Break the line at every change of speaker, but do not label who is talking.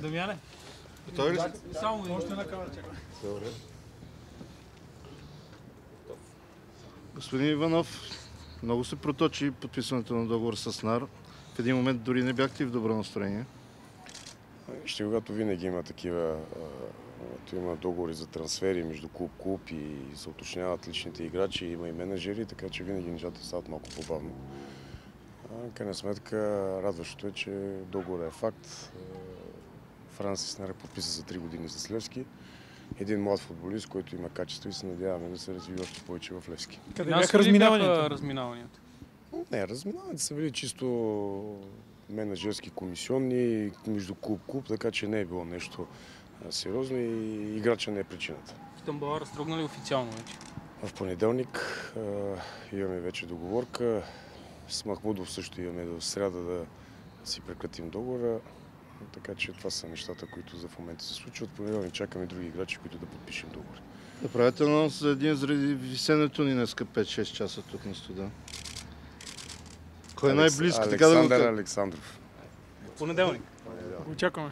Дамяне?
Готови ли сте?
Само още на камера чакай.
Добре. Господин Иванов, много се проточи подписването на договор с НАР. В един момент дори не бяхте в добро настроение.
Ще когато винаги има такива, когато има договори за трансфери между клуб-клуб и се уточняват личните играчи, има и менеджери, така че винаги нещата стават малко по-бавно. Крайна сметка, радващото е, че договорът е факт. Франсис Нар подписа за 3 години с Левски. Един млад футболист, който има качество и се надяваме да се развива още повече в Левски.
Къде бяха разминаванията? разминаванията?
Не, разминаванията са били чисто менеджерски комисионни между клуб-клуб, така че не е било нещо сериозно и играча не е причината.
В Тамбала разтрогнали официално вече.
В понеделник а, имаме вече договорка. С Махмудов също имаме до сряда да си прекратим договора. Така че това са нещата, които за в момента се случват. Понеделник чакаме други играчи, които да подпишем договор.
Да правите анонс за един заради висенето ни днеска 5-6 часа тук на студа. Кой е най-близко, така да го
Александър? Александров.
Понеделник. Го очакваме.